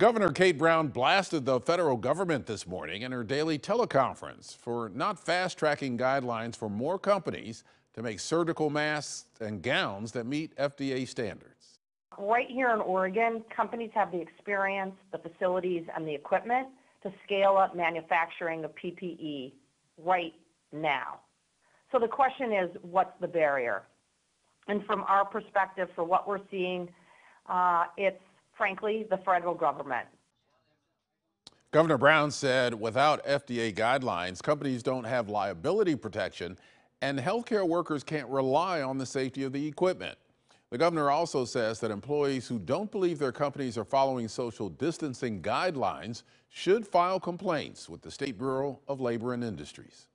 Governor Kate Brown blasted the federal government this morning in her daily teleconference for not fast tracking guidelines for more companies to make surgical masks and gowns that meet FDA standards. Right here in Oregon, companies have the experience, the facilities, and the equipment to scale up manufacturing of PPE right now. So the question is, what's the barrier? And from our perspective, for what we're seeing, uh, it's frankly the federal government. Governor Brown said without FDA guidelines, companies don't have liability protection and healthcare workers can't rely on the safety of the equipment. The governor also says that employees who don't believe their companies are following social distancing guidelines should file complaints with the State Bureau of Labor and Industries.